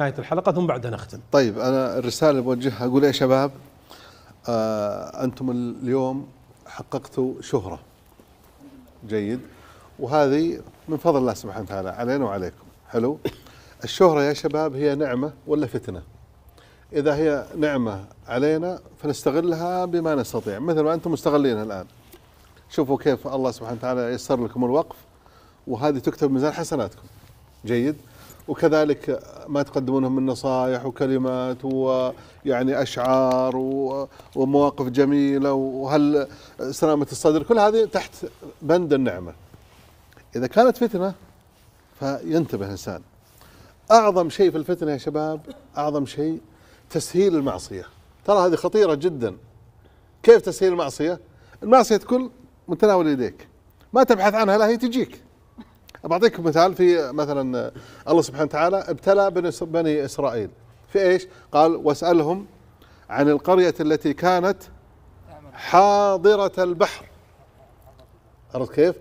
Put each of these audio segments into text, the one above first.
نهاية الحلقة ثم بعدها نختم. طيب أنا الرسالة اللي بوجهها أقول يا شباب آه أنتم اليوم حققتوا شهرة. جيد. وهذه من فضل الله سبحانه وتعالى علينا وعليكم. حلو؟ الشهرة يا شباب هي نعمة ولا فتنة؟ إذا هي نعمة علينا فنستغلها بما نستطيع. مثل ما أنتم مستغلينها الآن. شوفوا كيف الله سبحانه وتعالى يسر لكم الوقف وهذه تكتب ميزان حسناتكم. جيد؟ وكذلك ما تقدمونه من نصائح وكلمات ويعني أشعار ومواقف جميلة وهل سلامة الصدر كل هذه تحت بند النعمة. إذا كانت فتنة فينتبه الإنسان. أعظم شيء في الفتنة يا شباب أعظم شيء تسهيل المعصية. ترى هذه خطيرة جدا. كيف تسهيل المعصية؟ المعصية تكون متناول يديك. ما تبحث عنها لا هي تجيك. بعطيكم مثال في مثلا الله سبحانه وتعالى ابتلى بني إسرائيل. في إيش؟ قال واسألهم عن القرية التي كانت حاضرة البحر. عرفت كيف؟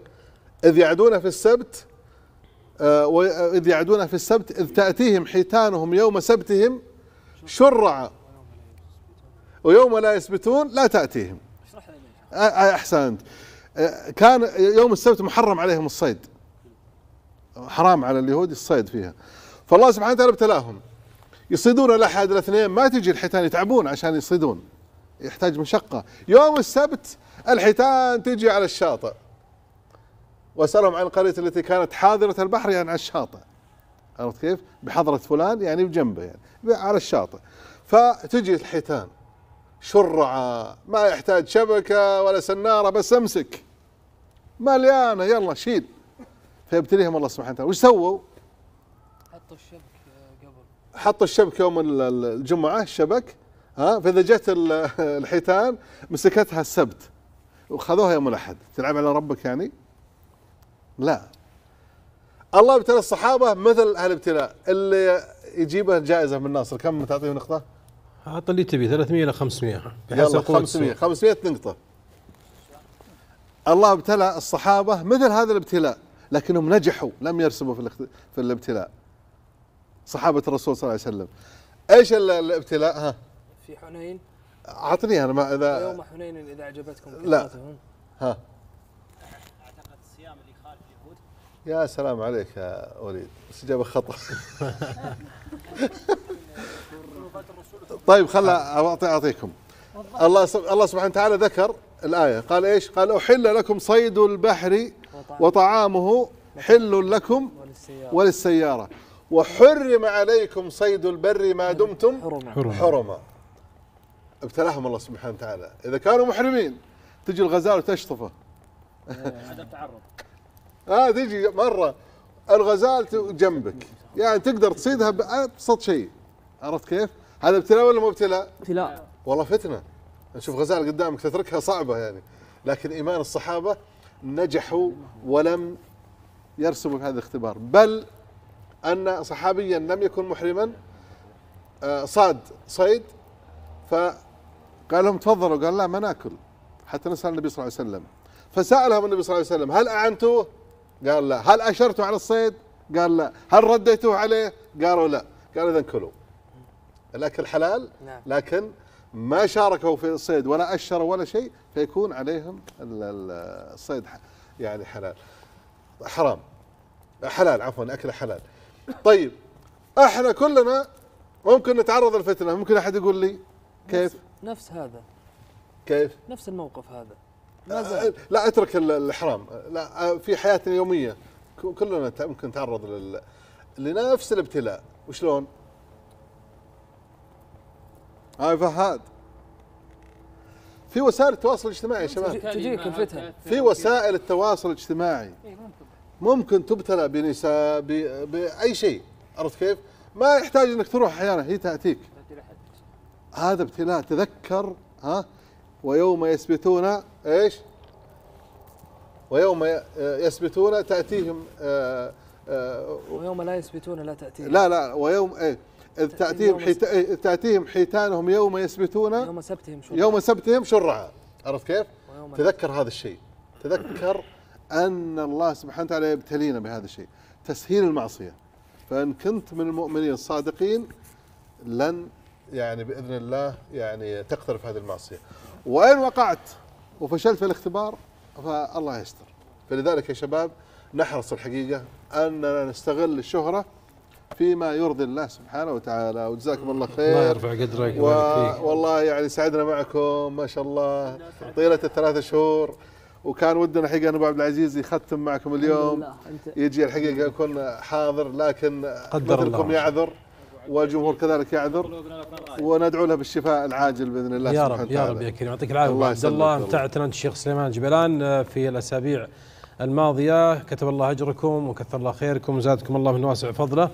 إذ يعدون في السبت آه، و- إذ يعدون في السبت إذ تأتيهم حيتانهم يوم سبتهم شرعا. ويوم لا يسبتون لا تأتيهم. آه، آه، أحسنت. آه، كان يوم السبت محرم عليهم الصيد. حرام على اليهود الصيد فيها. فالله سبحانه وتعالى ابتلاهم. يصيدون الاحد الأثنين ما تجي الحيتان يتعبون عشان يصيدون. يحتاج مشقة. يوم السبت الحيتان تجي على الشاطئ. وأسألهم عن القرية التي كانت حاضرة البحر يعني على الشاطئ. عرفت كيف؟ بحضرة فلان يعني بجنبه يعني على الشاطئ. فتجي الحيتان. شرعة ما يحتاج شبكة ولا سنارة بس امسك. مليانة يلا شيل. فيبتليهم الله سبحانه وتعالى؟ وش سووا؟ حطوا الشبك آه، قبل. حطوا الشبك يوم ال- ال- الجمعة الشبك ها؟ فإذا جت ال- الحيتان مسكتها السبت. وخذوها يوم الأحد. تلعب على ربك يعني؟ لا. الله ابتلى الصحابة مثل هالابتلاء اللي يجيبه جائزة من ناصر كم تعطيه نقطة؟ أعط اللي تبي 300 إلى 500 بحسب يلا قوة 500 السوق. 500 نقطة. الله ابتلى الصحابة مثل هذا الابتلاء. لكنهم نجحوا لم يرسبوا في الاخت- في الابتلاء. صحابة الرسول صلى الله عليه وسلم. إيش ال- الابتلاء؟ ها. في حنين؟ أعطني أنا ما إذا ويوم حنين إذا أعجبتكم لا. ها. أعتقد الصيام اللي خالف اليهود. يا سلام عليك يا وليد. استجابة خطأ طيب خل اعطي أعطيكم. الله الله سبحانه وتعالى ذكر الآية. قال إيش؟ قال أحل لكم صيد البحر وطعامه حل لكم وللسيارة. وحرم عليكم صيد البر ما دمتم حرم حرم. حرما. ابتلاهم الله سبحانه وتعالى. إذا كانوا محرمين تجي الغزال وتشطفه. عدم تعرض آه تجي مرة الغزال جنبك. يعني تقدر تصيدها بأبسط شيء. عرفت كيف؟ هذا ابتلاء ولا مو ابتلاء؟ ابتلاء. والله فتنة. نشوف غزال قدامك تتركها صعبة يعني. لكن إيمان الصحابة نجحوا ولم يرسبوا في هذا الاختبار. بل أن صحابيا لم يكن محرما آه، صاد صيد فقال لهم تفضلوا قال لا ما ناكل حتى نسأل النبي صلى الله عليه وسلم. فسألهم النبي صلى الله عليه وسلم هل أعنتوه؟ قال لا. هل أشرتوا على الصيد؟ قال لا. هل رديتوه عليه؟ قالوا لا. قال إذا كلوا. الأكل حلال نعم. لكن ما شاركوا في الصيد ولا أشروا ولا شيء فيكون عليهم ال- ال- الصيد يعني حلال. حرام. حلال عفوا أكله حلال. طيب إحنا كلنا ممكن نتعرض للفتنة. ممكن أحد يقول لي كيف؟ نفس هذا. كيف؟ نفس الموقف هذا. آه، لا أترك ال- الإحرام. لا آه، في حياتنا اليومية ك- كلنا ممكن نتعرض لل... لنفس الابتلاء. وشلون؟ هاي فهد في وسائل التواصل الاجتماعي يا شباب. تجي- تجيك الفتن في وسائل التواصل الاجتماعي. ممكن. تبتلى بنساء ب- باي شيء. عرفت كيف؟ ما يحتاج إنك تروح أحيانا هي تأتيك. هذا ابتلاء تذكر ها؟ ويوم يسبتون إيش؟ ويوم ي- يسبتون تأتيهم آه، آه، ويوم لا يثبتون لا تأتيهم. لا لا ويوم إيه؟ إذ تأتيهم حيت... إيه، تأتيهم حيتانهم يوم يسبتون يوم سبتهم شرعا. يوم سبتهم شرعا. عرفت كيف؟ تذكر هذا الشيء. تذكر أن الله سبحانه وتعالى يبتلينا بهذا الشيء. تسهيل المعصية. فإن كنت من المؤمنين الصادقين لن يعني بإذن الله يعني تقترف هذه المعصية. وإن وقعت وفشلت في الاختبار فالله يستر. فلذلك يا شباب نحرص الحقيقة أننا نستغل الشهرة فيما يرضي الله سبحانه وتعالى. وجزاكم الله خير. الله يرفع قدرك و... ويبارك فيك. والله يعني سعدنا معكم ما شاء الله. طيلة الثلاثة شهور. وكان ودنا حقيقة أن أبو عبد العزيز يختم معكم اليوم. يجي الحقيقة يكون حاضر لكن قدر الله. يعذر والجمهور كذلك يعذر. وندعو له بالشفاء العاجل بإذن الله يا رب يا رب يا كريم. يعطيك العافية. الله عبد الله. امتعتنا أنت الشيخ سليمان جبلان آه، في الأسابيع الماضية. كتب الله أجركم وكثر الله خيركم وزادكم الله من واسع فضله.